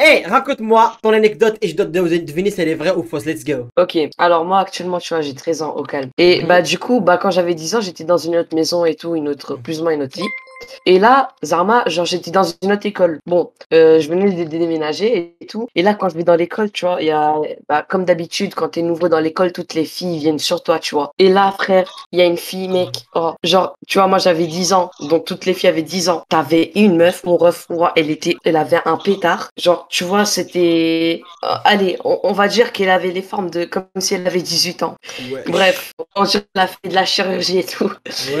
Hey, raconte-moi ton anecdote et je dois te deviner si elle est vraie ou fausse. Let's go. Ok, alors moi actuellement, tu vois, j'ai 13 ans au calme. Et Mhm. bah du coup, bah quand j'avais 10 ans, j'étais dans une autre maison et tout, une autre, plus ou moins une autre vie. Et là, Zarma, genre j'étais dans une autre école. Bon, euh, je venais de déménager et tout. Et là, quand je vais dans l'école, tu vois, il y a, bah, comme d'habitude, quand t'es nouveau dans l'école, toutes les filles viennent sur toi, tu vois. Et là, frère, il y a une fille, mec, oh, genre, tu vois, moi j'avais 10 ans, donc toutes les filles avaient 10 ans. T'avais une meuf, mon ref, elle était, elle avait un pétard. Genre, tu vois, c'était, euh, allez, on, on va dire qu'elle avait les formes de, comme si elle avait 18 ans. Ouais. Bref, on a fait de la chirurgie et tout.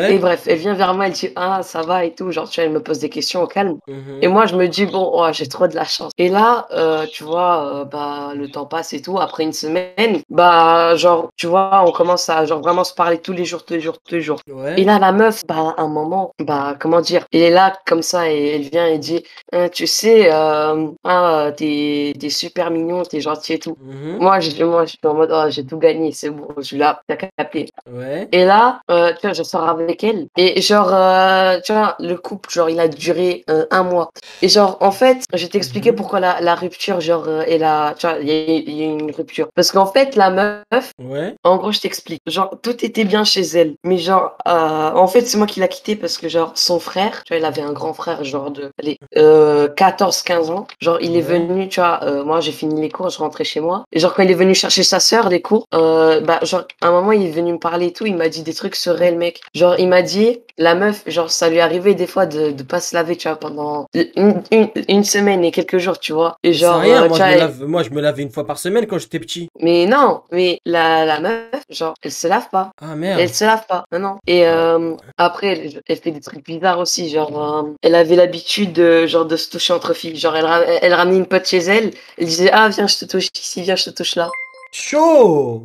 Et bref, elle vient vers moi, elle dit Ah, ça va et tout. Genre, tu vois, elle me pose des questions au calme. Mhm. Et moi, je me dis Bon, oh, j'ai trop de la chance. Et là, euh, tu vois, euh, bah, le temps passe et tout. Après une semaine, bah, genre, tu vois, on commence à genre vraiment se parler tous les jours, tous les jours, tous les jours. Ouais. Et là, la meuf, bah, à un moment, bah, comment dire, elle est là comme ça et elle vient et dit Hein, Tu sais, euh, ah, t'es super mignon, t'es gentil et tout. Mhm. Moi, je, moi, je suis en mode Oh, j'ai tout gagné, c'est bon, je suis là, t'as capté. Ouais. Et là, euh, tu vois, je sors avec elle. Et genre, euh, tu vois, le couple, genre, il a duré euh, un mois. Et genre, en fait, je vais t'expliquer Mhm. pourquoi la, la rupture, genre, euh, est la, tu vois, il y, y a une rupture. Parce qu'en fait, la meuf, Ouais. en gros, je t'explique. Genre, tout était bien chez elle. Mais genre, euh, en fait, c'est moi qui l'a quitté parce que, genre, son frère, tu vois, il avait un grand frère, genre, de, allez, euh, 14, 15 ans. Genre, il est venu, tu vois, euh, moi, j'ai fini les cours, je rentrais chez moi. Et genre, quand il est venu chercher sa sœur, les cours, euh, bah, genre, à un moment, il est venu me parler et tout. Il m'a dit des trucs sur elle, mec. Genre, il m'a dit, la meuf, genre, ça lui arrivait des fois de, de pas se laver, tu vois, pendant une, une, une semaine et quelques jours, tu vois. Et genre, rien, euh, moi tu je, vois, me elle- lave, moi je me lavais une fois par semaine quand j'étais petit. mais non, mais la, la meuf, genre, elle se lave pas. Ah Elle merde. se lave pas, non, non. Et euh, après, elle, elle fait des trucs bizarres aussi. Genre, euh, elle avait l'habitude de, genre, de se toucher entre filles. Genre, elle, elle ramenait une pote chez elle. Elle disait, ah, viens, je te touche ici, viens, je te touche là. Chaud